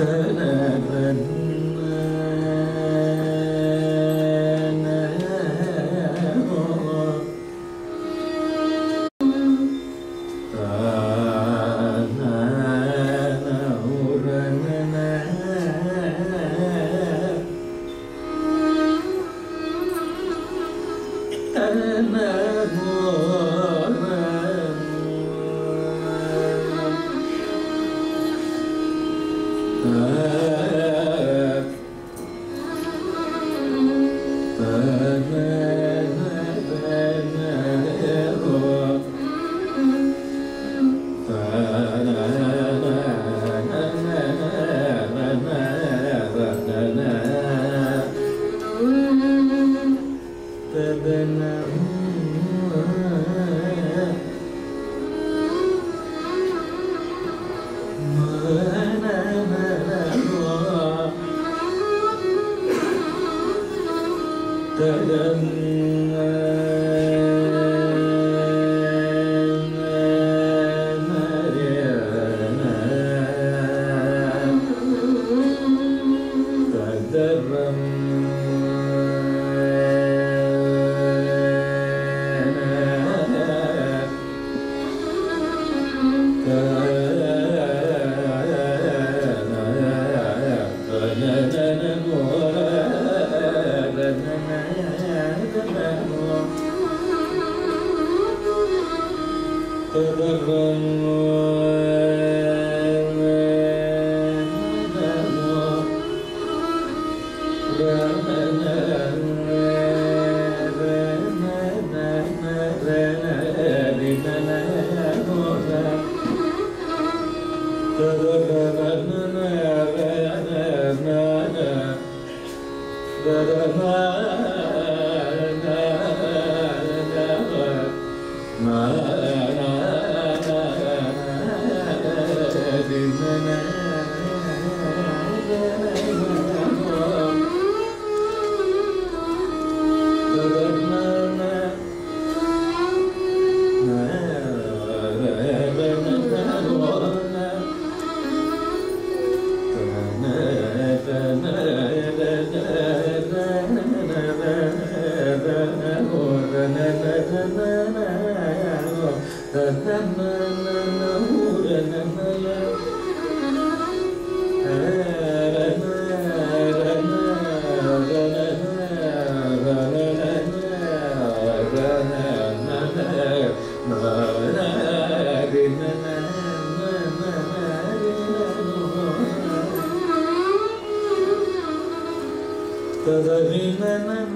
حتى نادى na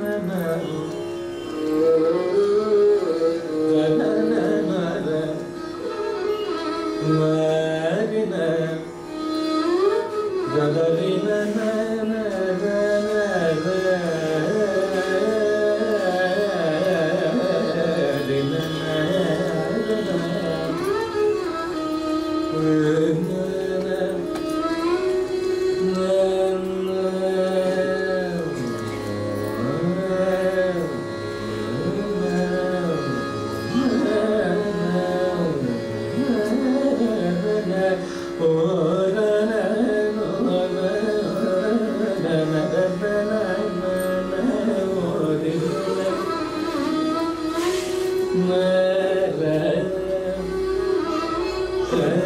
Thank you.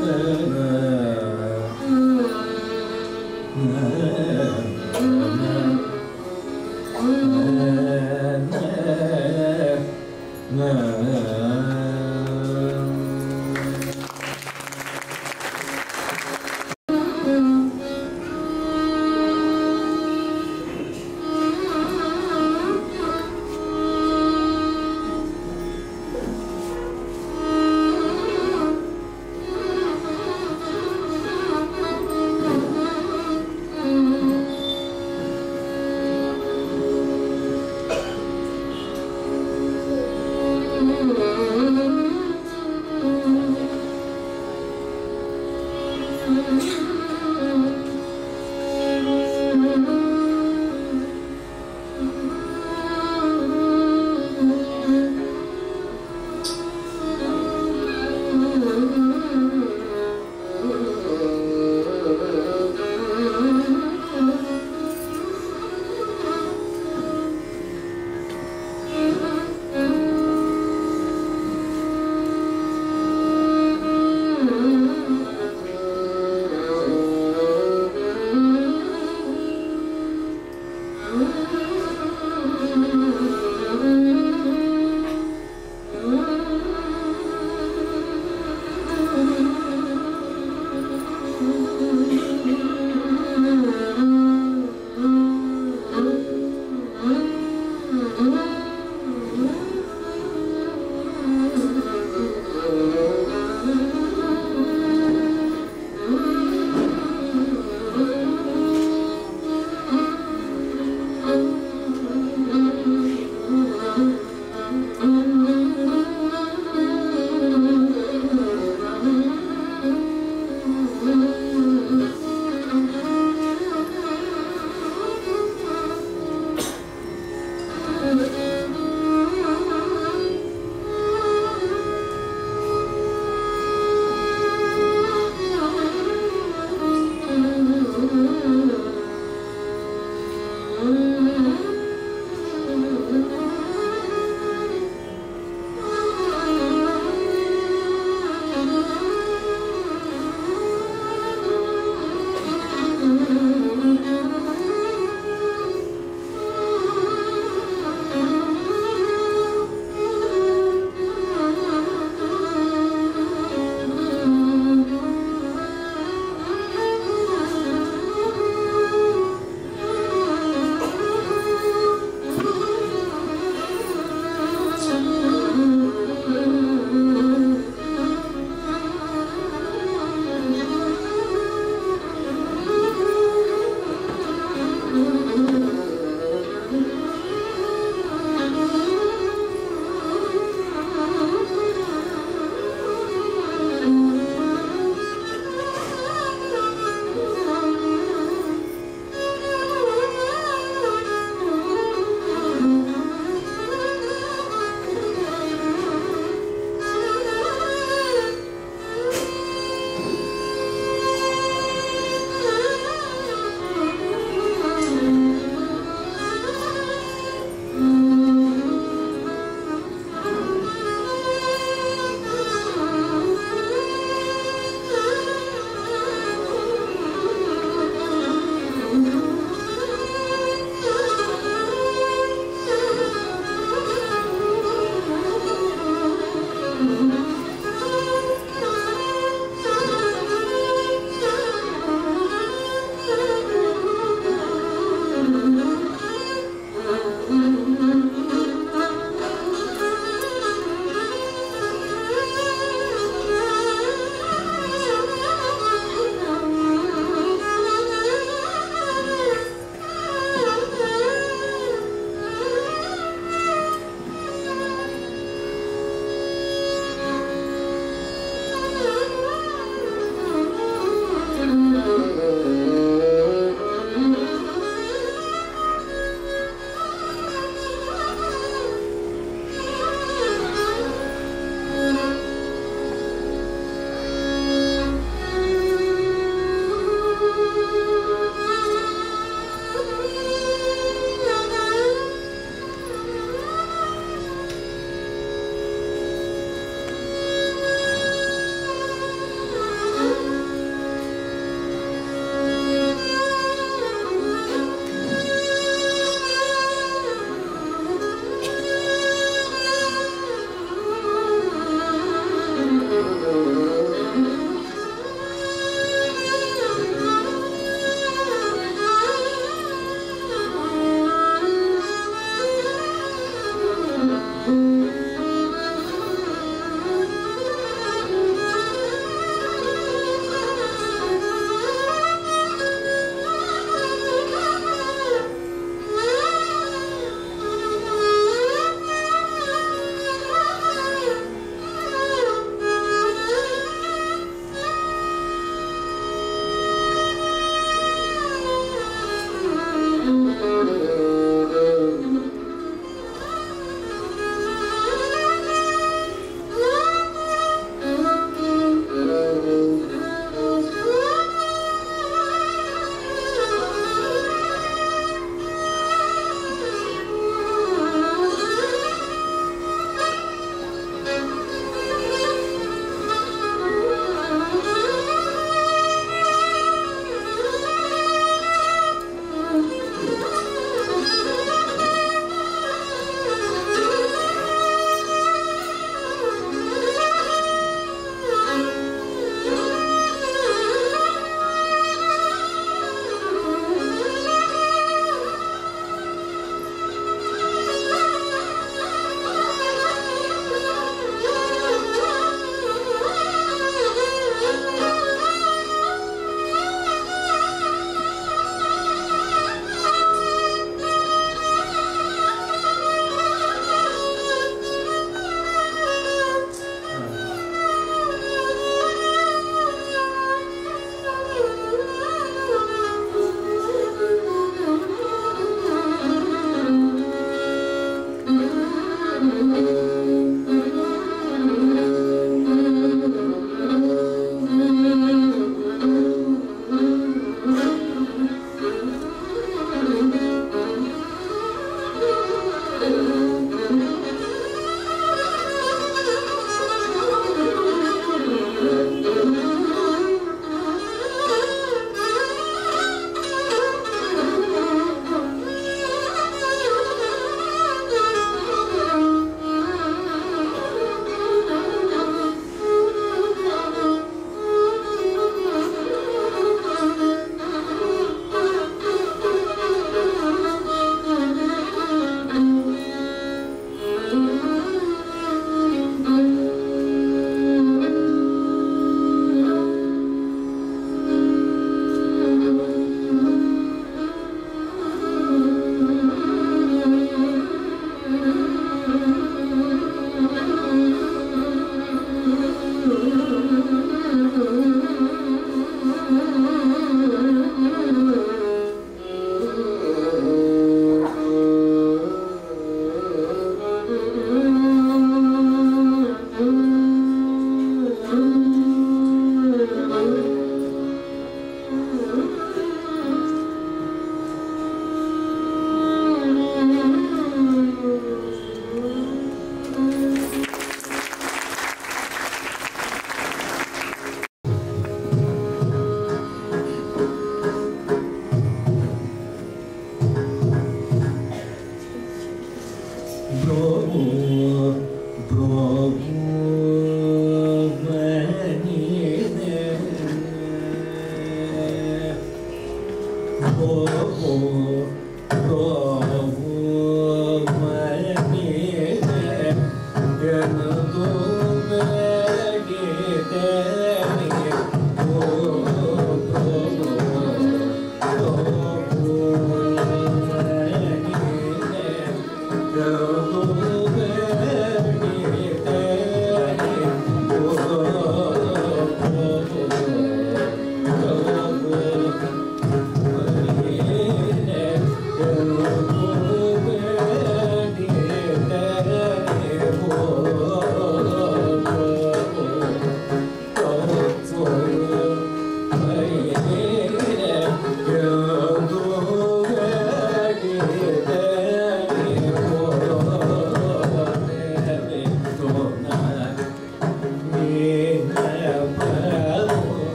Mm-hmm.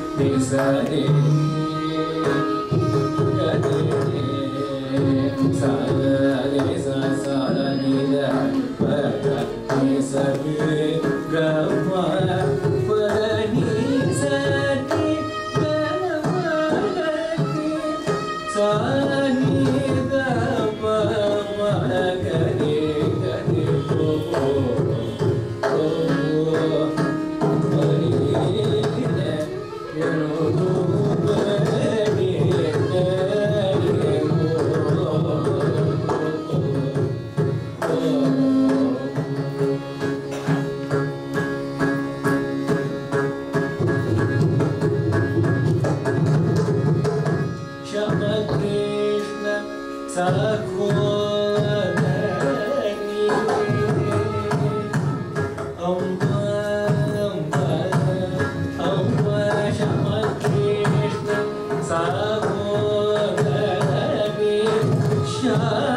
Krishna shine.